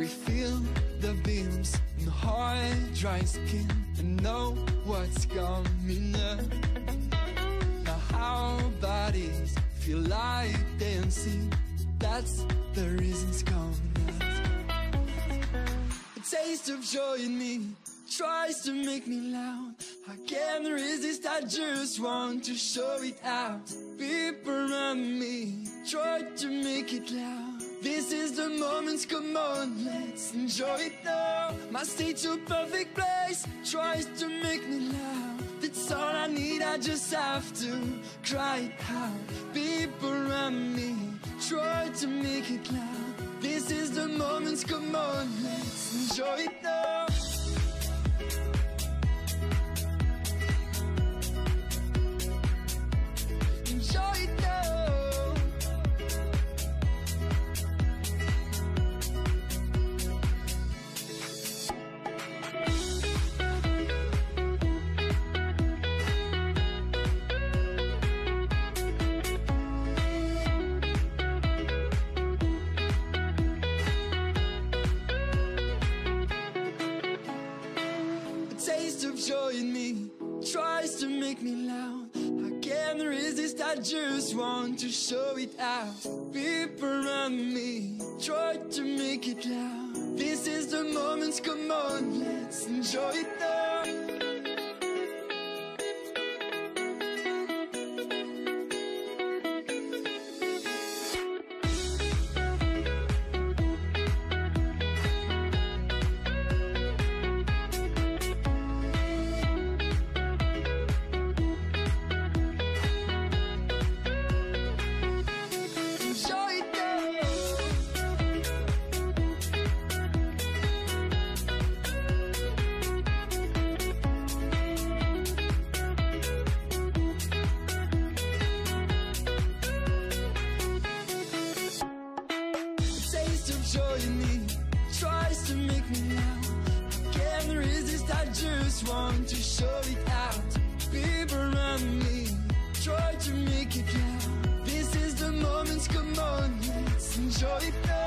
We feel the beams in hard, dry skin and know what's coming up. Now our bodies feel like dancing. That's the reasons coming out. A taste of joy in me tries to make me loud. I can't resist, I just want to show it out. People around me try to make it loud. This is the moment, come on, let's enjoy it now. My state to perfect place tries to make me loud. That's all I need, I just have to cry it out. People around me try to make it loud. This is the moment, come on, let's enjoy it now. Make me loud. I can't resist, I just want to show it out. People around me try to make it loud. This is the moment, come on, let's enjoy it now. Joy in me tries to make me. I can't resist, I just want to show it out. People around me try to make it loud. This is the moment, come on, let's enjoy it now.